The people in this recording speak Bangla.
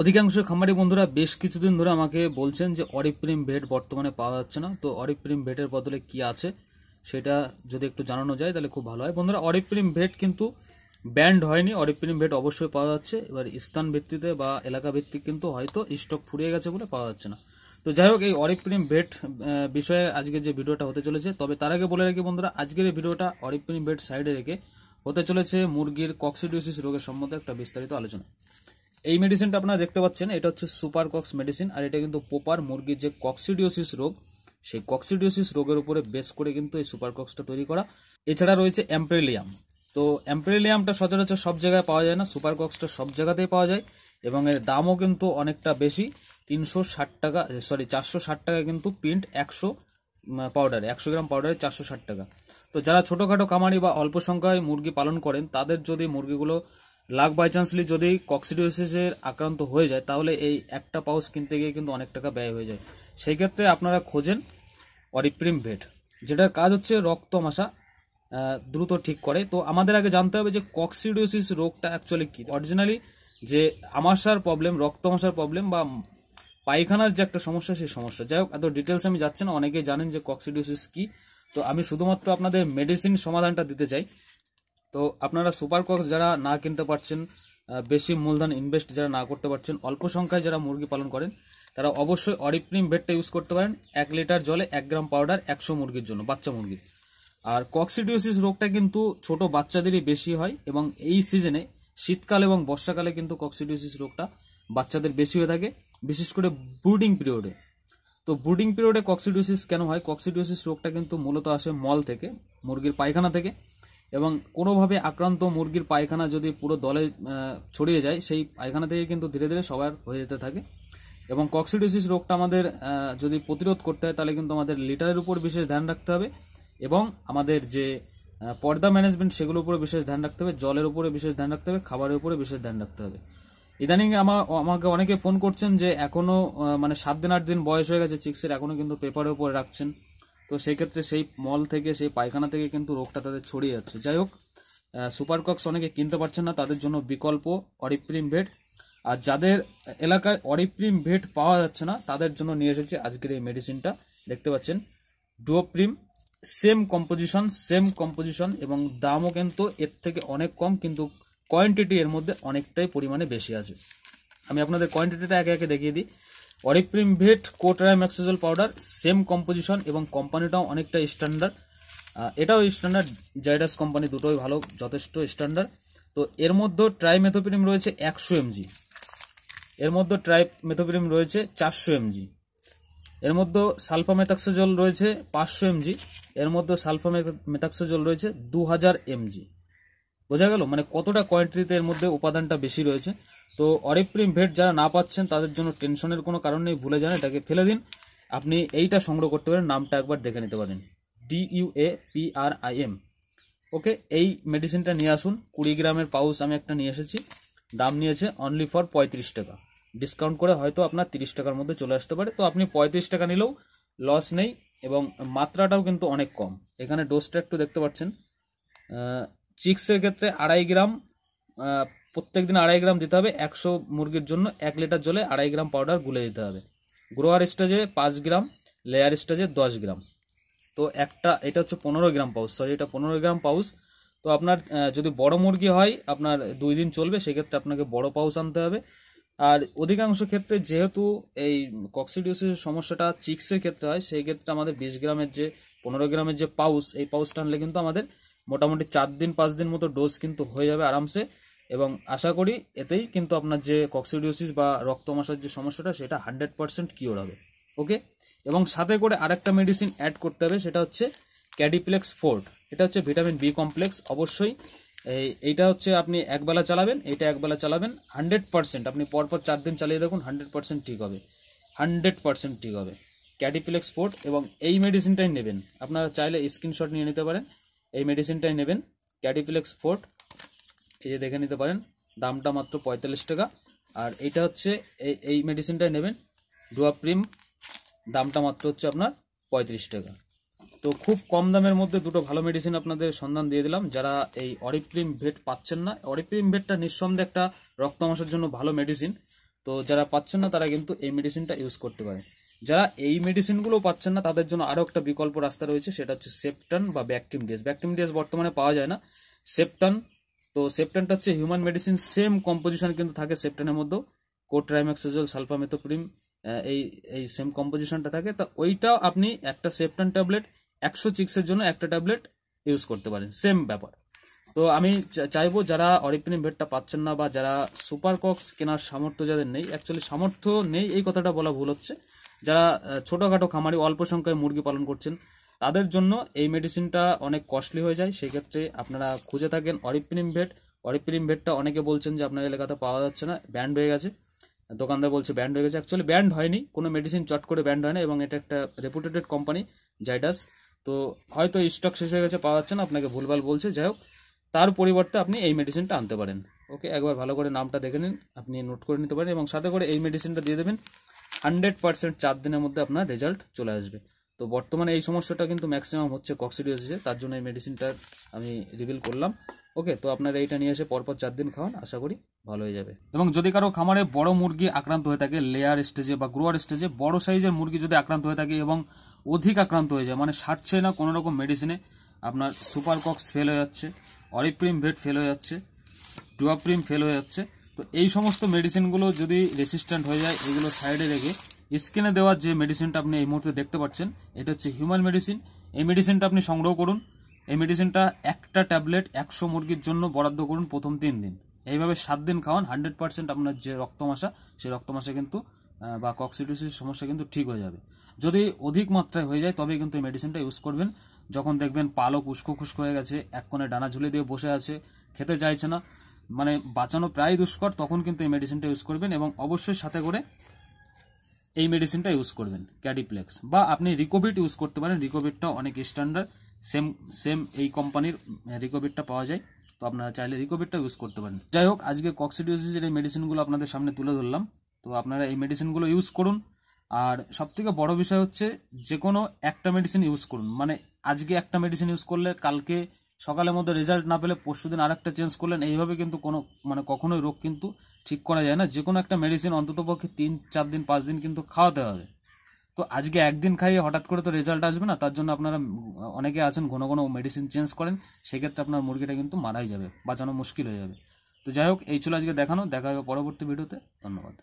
অধিকাংশ খামারি বন্ধুরা বেশ কিছুদিন ধরে আমাকে বলছেন যে অরিপ্রিম ভেট বর্তমানে পাওয়া যাচ্ছে না। তো অরিপ্রিম ভেটের বদলে কি আছে সেটা যদি একটু জানানো যায় তাহলে খুব ভালো হয়। বন্ধুরা, অরিপ্রিম ভেট কিন্তু ব্যান্ড হয়নি। অরিপ্রিম ভেট অবশ্যই পাওয়া যাচ্ছে। এবার স্থান ভিত্তিতে বা এলাকা ভিত্তিক কিন্তু হয়তো স্টক ফুরিয়ে গেছে বলে পাওয়া যাচ্ছে না। তো যাই হোক, এই অরিপ্রিম ভেট বিষয়ে আজকে যে ভিডিওটা হতে চলেছে, তবে তার আগে বলে রাখি বন্ধুরা, আজকের এই ভিডিওটা অরিপ্রিম ভেট সাইডে রেখে হতে চলেছে মুরগির কক্সিডিওসিস রোগের সম্বন্ধে একটা বিস্তারিত আলোচনা। এই মেডিসিনটা আপনারা দেখতে পাচ্ছেন, এটা হচ্ছে সুপার কক্স মেডিসিন আর এটা কিন্তু পোপার মুরগির যে কক্সিডিওসিস রোগ, সেই কক্সিডিওসিস রোগের উপরে বেস করে কিন্তু এই সুপার কক্সটা তৈরি করা। এছাড়া রয়েছে অ্যাম্প্রেলিয়াম তো অ্যাম্প্রেলিয়ামটা সচরাচর সব জায়গায় পাওয়া যায় না সুপার কক্সটা সব জায়গাতেই পাওয়া যায়, এবং এর দামও কিন্তু অনেকটা বেশি, তিনশো ষাট টাকা সরি চারশো ষাট টাকা কিন্তু প্রিন্ট একশো পাউডারে একশো গ্রাম পাউডারে চারশো ষাট টাকা। তো যারা ছোটোখাটো কামারি বা অল্প সংখ্যায় মুরগি পালন করেন, তাদের যদি মুরগিগুলো লাখ বাই চান্সলি যদি কক্সিডিওসিসের আক্রান্ত হয়ে যায়, তাহলে এই একটা পাউচ কিনতে গিয়ে কিন্তু অনেক টাকা ব্যয় হয়ে যায়। সেই ক্ষেত্রে আপনারা খোঁজেন অরিপ্রিম ভেট, যেটার কাজ হচ্ছে রক্ত মাসা দ্রুত ঠিক করে। তো আমাদের আগে জানতে হবে যে কক্সিডিওসিস রোগটা অ্যাকচুয়ালি কী? অরিজিনালি যে আমাশার প্রবলেম রক্ত মাসার প্রবলেম বা পায়খানার যে একটা সমস্যা, সেই সমস্যা। যাই হোক, এত ডিটেলস আমি যাচ্ছি না, অনেকেই জানেন যে কক্সিডিওসিস কী। তো আমি শুধুমাত্র আপনাদের মেডিসিন সমাধানটা দিতে চাই। তো আপনারা সুপার কক্স যারা না কিনতে পারছেন বেশি মূলধন ইনভেস্ট যারা না করতে পারছেন, অল্প সংখ্যায় যারা মুরগি পালন করেন, তারা অবশ্যই অরিপ্রিম বেডটা ইউজ করতে পারেন। এক লিটার জলে এক গ্রাম পাউডার একশো মুরগির জন্য, বাচ্চা মুরগির। আর কক্সিডিওসিস রোগটা কিন্তু ছোট বাচ্চাদেরই বেশি হয় এবং এই সিজনে শীতকাল এবং বর্ষাকালে কিন্তু কক্সিডিওসিস রোগটা বাচ্চাদের বেশি হয়ে থাকে, বিশেষ করে ব্রুডিং পিরিয়ডে তো ব্রুডিং পিরিয়ডে কক্সিডিওসিস কেন হয়? কক্সিডিওসিস রোগটা কিন্তু মূলত আসে মল থেকে, মুরগির পায়খানা থেকে। এবং কোনোভাবে আক্রান্ত মুরগির পায়খানা যদি পুরো দলে ছড়িয়ে যায়, সেই পায়খানা থেকে কিন্তু ধীরে ধীরে সবার হয়ে যেতে থাকে। এবং কক্সিডিওসিস রোগটা আমাদের যদি প্রতিরোধ করতে হয়, তাহলে কিন্তু আমাদের লিটারের উপর বিশেষ ধ্যান রাখতে হবে এবং আমাদের যে পর্দা ম্যানেজমেন্ট সেগুলোর উপরে বিশেষ ধ্যান রাখতে হবে, জলের উপরে বিশেষ ধ্যান রাখতে হবে, খাবারের উপরে বিশেষ ধ্যান রাখতে হবে। ইদানিং আমার আমাকে অনেকে ফোন করছেন যে এখনও মানে সাত দিন, আট দিন বয়স হয়ে গেছে চিক্সের এখনও কিন্তু পেপারের উপরে রাখছেন। তো সেই ক্ষেত্রে সেই মল থেকে, সেই পায়খানা থেকে কিন্তু রোগটা তাদের ছড়িয়ে যাচ্ছে। যাই হোক সুপার কক্স অনেকে কিনতে পারছেন না, তাদের জন্য বিকল্প অরিপ্রিম ভেট আর যাদের এলাকায় অরিপ্রিম ভেট পাওয়া যাচ্ছে না, তাদের জন্য নিয়ে এসেছে আজকের এই মেডিসিনটা দেখতে পাচ্ছেন Duoprim same composition same composition এবং দামও কিন্তু এর থেকে অনেক কম, কিন্তু কোয়ান্টিটি এর মধ্যে অনেকটাই পরিমাণে বেশি আছে। আমি আপনাদের কোয়ান্টিটিটা একে একে দেখিয়ে দিই। অরিপ্রিম ভেট কোটরায় ম্যাক্সিজল পাউডার, সেম কম্পোজিশন এবং কোম্পানিটাও অনেকটা স্ট্যান্ডার্ড। এটাও স্ট্যান্ডার্ড, জাইডাস কোম্পানি দুটোই ভালো, যথেষ্ট স্ট্যান্ডার্ড। তো এর মধ্যে ট্রাইমেথোপিরিম রয়েছে একশো এমজি। এর মধ্যে ট্রাই মেথোপিরিম রয়েছে চারশো এমজি। এর মধ্যে সালফা মেথাক্সোজল রয়েছে পাঁচশো এমজি। এর মধ্যে সালফা মেথাক্সোজল রয়েছে দু হাজার এমজি। বোঝা গেল? মানে কতটা কোয়ান্টিটিতে এর মধ্যে উপাদানটা বেশি রয়েছে? তো অরিপ্রিম ভেট যারা না পাচ্ছেন, তাদের জন্য টেনশনের কোনো কারণ নেই, ভুলে যান, এটাকে ফেলে দিন। আপনি এইটা সংগ্রহ করতে পারেন, নামটা একবার দেখে নিতে পারেন। D U A P R I M okay, এই মেডিসিনটা নিয়ে আসুন। কুড়ি গ্রামের পাউচ আমি একটা নিয়ে এসেছি। দাম নিয়েছে অনলি ফর পঁয়ত্রিশ টাকা। ডিসকাউন্ট করে হয়তো আপনার তিরিশ টাকার মধ্যে চলে আসতে পারে। তো আপনি পঁয়ত্রিশ টাকা নিলেও লস নেই এবং মাত্রাটাও কিন্তু অনেক কম। এখানে ডোজটা একটু দেখতে পাচ্ছেন। চিক্সের ক্ষেত্রে আড়াই গ্রাম প্রত্যেক দিন আড়াই গ্রাম দিতে হবে, একশো মুরগির জন্য এক লিটার জলে আড়াই গ্রাম পাউডার গুলে দিতে হবে। গ্রোয়ার স্টেজে পাঁচ গ্রাম লেয়ার স্টেজে দশ গ্রাম। তো একটা, এটা হচ্ছে পনেরো গ্রাম পাউস সরি এটা পনেরো গ্রাম পাউচ। তো আপনার যদি বড় মুরগি হয়, আপনার দুই দিন চলবে, সেক্ষেত্রে আপনাকে বড় পাউচ আনতে হবে। আর অধিকাংশ ক্ষেত্রে যেহেতু এই কক্সিডিউসের সমস্যাটা চিক্সের ক্ষেত্রে হয়, সেই ক্ষেত্রে আমাদের বিশ গ্রামের যে, পনেরো গ্রামের যে পাউচ, এই পাউচটা আনলে কিন্তু আমাদের মোটামুটি চার দিন, পাঁচ দিন মতো ডোজ কিন্তু হয়ে যাবে আরামসে। এবং আশা করি এতেই কিন্তু আপনার যে কক্সিডিওসিস বা রক্তমাশার যে সমস্যাটা, সেটা হান্ড্রেড পার্সেন্ট কিওর হবে। ওকে এবং সাথে করে আরেকটা মেডিসিন অ্যাড করতে হবে, সেটা হচ্ছে ক্যাডিপ্লেক্স ফোর্ট এটা হচ্ছে ভিটামিন বি কমপ্লেক্স অবশ্যই এই, এইটা হচ্ছে আপনি একবেলা চালাবেন, এইটা একবেলা চালাবেন হান্ড্রেড পার্সেন্ট আপনি পরপর চার দিন চালিয়ে দেখুন হান্ড্রেড পার্সেন্ট ঠিক হবে। হান্ড্রেড পার্সেন্ট ঠিক হবে। ক্যাডিপ্লেক্স ফোর্ট এবং এই মেডিসিনটাই নেবেন। আপনারা চাইলে স্ক্রিনশট নিয়ে নিতে পারেন। এই মেডিসিনটাই নেবেন। ক্যাডিপ্লেক্স ফোর্ট এই যে দেখে নিতে পারেন, দামটা মাত্র পঁয়তাল্লিশ টাকা। আর এটা হচ্ছে, এই এই মেডিসিনটাই নেবেন ডুয়াপ্রিম দামটা মাত্র হচ্ছে আপনার পঁয়ত্রিশ টাকা। তো খুব কম দামের মধ্যে দুটো ভালো মেডিসিন আপনাদের সন্ধান দিয়ে দিলাম। যারা এই অরিপ্রিম ভেট পাচ্ছেন না অরিপ্রিম ভেটটা নিঃসন্দেহে একটা রক্তমাসের জন্য ভালো মেডিসিন তো যারা পাচ্ছেন না, তারা কিন্তু এই মেডিসিনটা ইউজ করতে পারে যারা এই মেডিসিনগুলো পাচ্ছেন না, তাদের জন্য আরও একটা বিকল্প রাস্তা রয়েছে, সেটা হচ্ছে সেপটান বা ব্যাকটিম ডিএস ব্যাকটিম ডিএস বর্তমানে পাওয়া যায় না। সেপটান তো সেপটানটা হচ্ছে হিউম্যান মেডিসিন সেম কম্পোজিশন কিন্তু থাকে সেপটানের মধ্যেও। কোট্রাইম্যাক্সোজল সালফামেথোপ্রিম এই এই সেম কম্পোজিশনটা থাকে। তা ওইটা আপনি একটা সেপটান ট্যাবলেট একশো চিক্সের জন্য একটা ট্যাবলেট ইউজ করতে পারেন। সেম ব্যাপার। তো আমি চাইব যারা অরিপিনিম ভেটটা পাচ্ছেন না বা যারা সুপার কক্স কেনার সামর্থ্য যাদের নেই অ্যাকচুয়ালি সামর্থ্য নেই, এই কথাটা বলা ভুল হচ্ছে। যারা ছোটোখাটো খামারি অল্প সংখ্যায় মুরগি পালন করছেন, তাদের জন্য এই মেডিসিনটা অনেক কস্টলি হয়ে যায়। সেই ক্ষেত্রে আপনারা খুঁজে থাকেন অরিপ্রিম ভেট। অরিপ্রিম ভেটটা অনেকে বলছেন যে আপনার এলাকাতে পাওয়া যাচ্ছে না ব্যান্ড হয়ে গেছে। দোকানদার বলছে ব্যান্ড হয়ে গেছে। অ্যাকচুয়ালি ব্যান্ড হয়নি, কোনো মেডিসিন চট করে ব্যান্ড হয় না এবং এটা একটা রেপুটেটেড কোম্পানি জাইডাস তো হয়তো স্টক শেষ হয়ে গেছে, পাওয়া যাচ্ছে না, আপনাকে ভুলভাল বলছে। যাই হোক, তার পরিবর্তে আপনি এই মেডিসিনটা আনতে পারেন। ওকে একবার ভালো করে নামটা দেখে নিন, আপনি নোট করে নিতে পারেন এবং সাথে করে এই মেডিসিনটা দিয়ে দেবেন। হান্ড্রেড পার্সেন্ট চার দিনের মধ্যে আপনার রেজাল্ট চলে আসবে। তো বর্তমানে এই সমস্যাটা কিন্তু ম্যাক্সিমাম হচ্ছে কক্সিডিওসিসে তার জন্য এই মেডিসিনটা আমি রিভিল করলাম। ওকে তো আপনারা এইটা নিয়ে এসে পরপর চার দিন খাওয়ান, আশা করি ভালো হয়ে যাবে। এবং যদি কারও খামারে বড় মুরগি আক্রান্ত হয়ে থাকে লেয়ার স্টেজে বা গ্রোয়ার স্টেজে বড় সাইজের মুরগি যদি আক্রান্ত হয়ে থাকে এবং অধিক আক্রান্ত হয়ে যায় মানে সারছে না কোনো রকম মেডিসিনে আপনার সুপার কক্স ফেল হয়ে যাচ্ছে অরিপ্রিম ভেট ফেল হয়ে যাচ্ছে ডুয়াপ্রিম ফেল হয়ে যাচ্ছে তো এই সমস্ত মেডিসিনগুলো যদি রেসিস্ট্যান্ট হয়ে যায়, এগুলো সাইডে রেখে স্কিনে দেওয়ার যে মেডিসিনটা আপনি এই মুহূর্তে দেখতে পাচ্ছেন, এটা হচ্ছে হিউম্যান মেডিসিন এই মেডিসিনটা আপনি সংগ্রহ করুন। এই মেডিসিনটা একটা ট্যাবলেট একশো মুরগির জন্য বরাদ্দ করুন প্রথম তিন দিন। এইভাবে সাত দিন খাওয়ান হান্ড্রেড পার্সেন্ট আপনার যে রক্তমাশা, সেই রক্তমাশা কিন্তু বা কক্সিটোসিস সমস্যা কিন্তু ঠিক হয়ে যাবে। যদি অধিক মাত্রায় হয়ে যায় তবে কিন্তু এই মেডিসিনটা ইউজ করবেন। যখন দেখবেন পালক উস্কো খুস্কো হয়ে গেছে, এক কোণে ডানা ঝুলে দিয়ে বসে আছে, খেতে চাইছে না মানে বাঁচানো প্রায় দুষ্কর, তখন কিন্তু এই মেডিসিনটা ইউজ করবেন এবং অবশ্যই সাথে করে এই মেডিসিনটা ইউজ করবেন ক্যাডিপ্লেক্স বা আপনি রিকোভিট ইউজ করতে পারেন। রিকোভিটটা অনেক স্ট্যান্ডার্ড সেম সেম এই কোম্পানির রিকোভিটটা পাওয়া যায়। তো আপনারা চাইলে রিকোভিটটা ইউজ করতে পারেন। যাই হোক, আজকে কক্সিডিওসিসের এই মেডিসিনগুলো আপনাদের সামনে তুলে ধরলাম। তো আপনারা এই মেডিসিনগুলো ইউজ করুন। আর সবথেকে বড় বিষয় হচ্ছে যে কোনো একটা মেডিসিন ইউজ করুন। মানে আজকে একটা মেডিসিন ইউজ করলে, কালকে সকালের মধ্যে রেজাল্ট না পেলে পরশু দিন আরেকটা চেঞ্জ করলেন। এইভাবে কিন্তু কোনো মানে কখনোই রোগ কিন্তু ঠিক করা যায় না। যে কোনো একটা মেডিসিন অন্ততপক্ষে তিন, চার দিন, পাঁচ দিন কিন্তু খাওয়াতে হবে। তো আজকে একদিন খাইয়ে হঠাৎ করে তো রেজাল্ট আসবে না, তার জন্য আপনারা অনেকে আছেন, ঘন ঘন মেডিসিন চেঞ্জ করেন, সেক্ষেত্রে আপনার মুরগিটা কিন্তু মারাই যাবে, বাঁচানো মুশকিল হয়ে যাবে। তো যাই হোক, এই ছিল আজকে দেখানো, দেখা হবে পরবর্তী ভিডিওতে ধন্যবাদ।